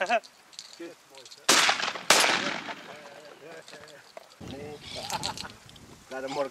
Got a more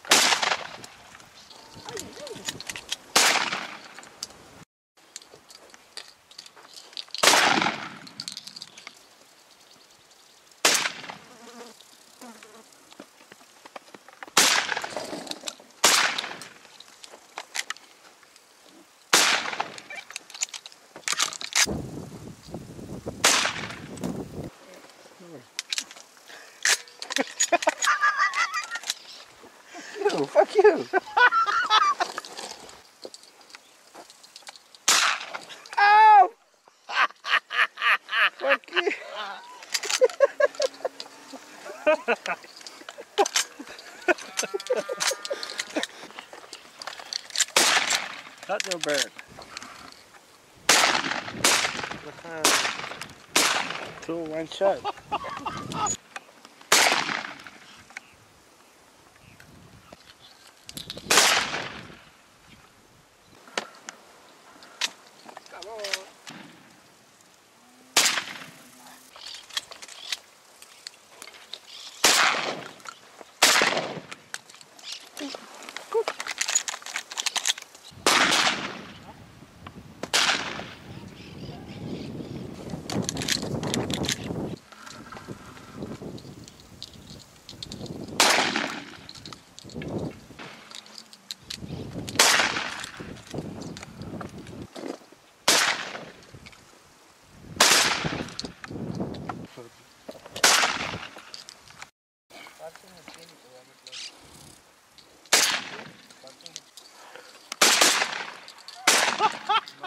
that no bird. Two one shot. Come on.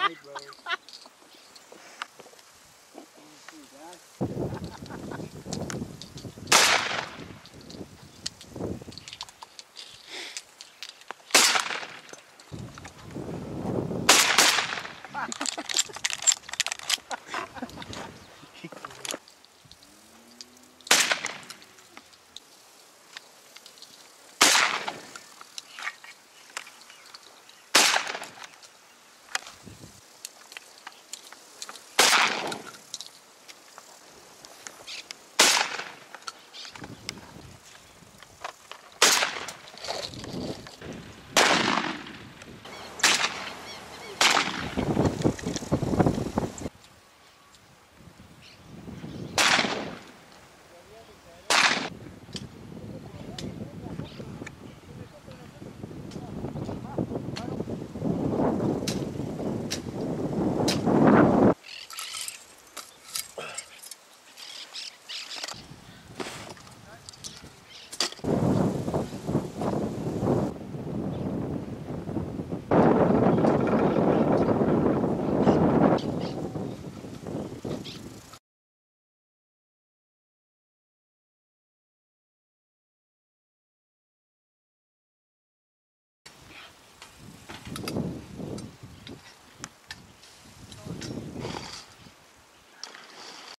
Hey, brother.